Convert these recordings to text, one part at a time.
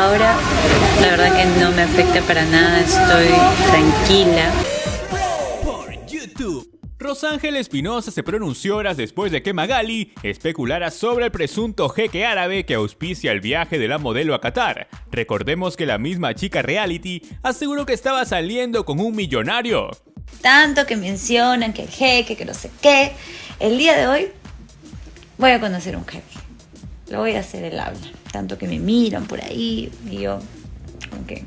Ahora, la verdad que no me afecta para nada, estoy tranquila. Por YouTube. Rosángel Espinosa se pronunció horas después de que Magali especulara sobre el presunto jeque árabe que auspicia el viaje de la modelo a Qatar. Recordemos que la misma chica reality aseguró que estaba saliendo con un millonario. Tanto que mencionan que el jeque, que no sé qué. El día de hoy voy a conocer un jeque. Lo voy a hacer el habla. Tanto que me miran por ahí y yo, ok.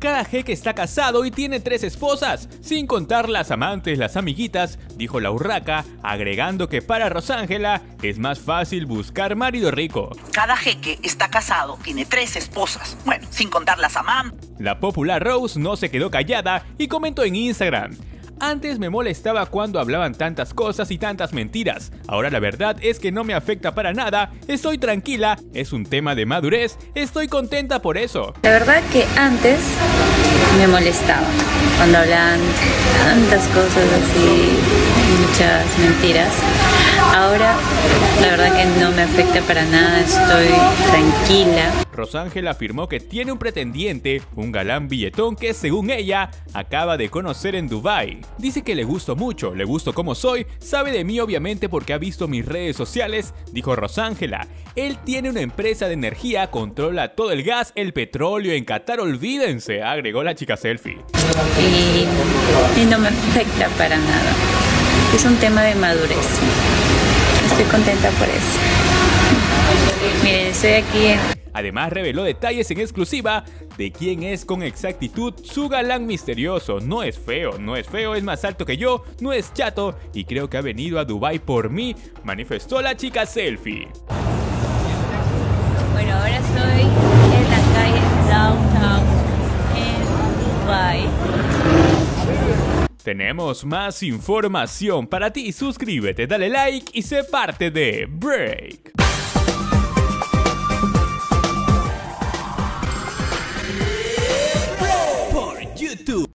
Cada jeque está casado y tiene tres esposas, sin contar las amantes, las amiguitas, dijo la urraca, agregando que para Rosángela es más fácil buscar marido rico. Cada jeque está casado, tiene tres esposas, bueno, sin contar las amantes. La popular Rose no se quedó callada y comentó en Instagram. Antes me molestaba cuando hablaban tantas cosas y tantas mentiras. Ahora la verdad es que no me afecta para nada, estoy tranquila, es un tema de madurez, estoy contenta por eso. La verdad que antes me molestaba cuando hablaban tantas cosas así, muchas mentiras. Ahora la verdad que no me afecta para nada, estoy tranquila. Rosángel afirmó que tiene un pretendiente, un galán billetón que según ella acaba de conocer en Dubai. Dice que le gusto mucho, le gusto como soy, sabe de mí obviamente porque ha visto mis redes sociales, dijo Rosángela. Él tiene una empresa de energía, controla todo el gas, el petróleo en Qatar, olvídense, agregó la chica selfie. Y, y no me afecta para nada. Es un tema de madurez. Estoy contenta por eso. Miren, estoy aquí Además reveló detalles en exclusiva de quién es con exactitud su galán misterioso. No es feo, no es feo, es más alto que yo, no es chato y creo que ha venido a Dubai por mí, manifestó la chica selfie. Bueno, ahora estoy en la calle Downtown en Dubai. Tenemos más información para ti, suscríbete, dale like y sé parte de Break.